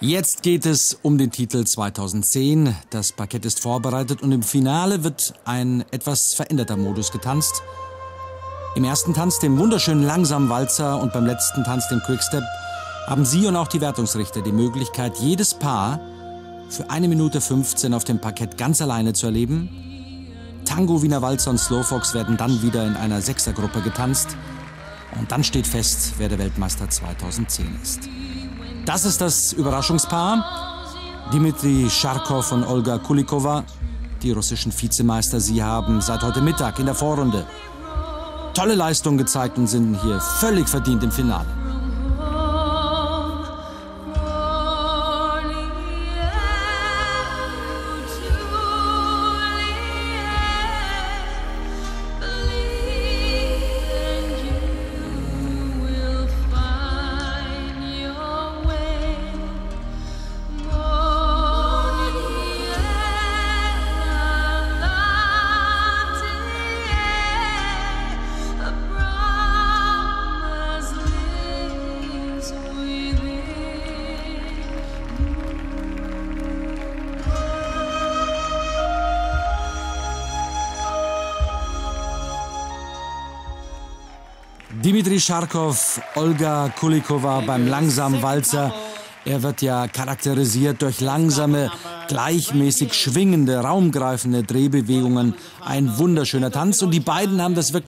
Jetzt geht es um den Titel 2010. Das Parkett ist vorbereitet und im Finale wird ein etwas veränderter Modus getanzt. Im ersten Tanz, dem wunderschönen langsamen Walzer und beim letzten Tanz, dem Quickstep, haben Sie und auch die Wertungsrichter die Möglichkeit, jedes Paar für eine Minute 15 auf dem Parkett ganz alleine zu erleben. Tango, Wiener Walzer und Slowfox werden dann wieder in einer Sechsergruppe getanzt. Und dann steht fest, wer der Weltmeister 2010 ist. Das ist das Überraschungspaar. Dimitri Scharkow und Olga Kulikova, die russischen Vizemeister. Sie haben seit heute Mittag in der Vorrunde tolle Leistungen gezeigt und sind hier völlig verdient im Finale. Dimitri Scharkow, Olga Kulikova beim langsamen Walzer. Er wird ja charakterisiert durch langsame, gleichmäßig schwingende, raumgreifende Drehbewegungen. Ein wunderschöner Tanz und die beiden haben das wirklich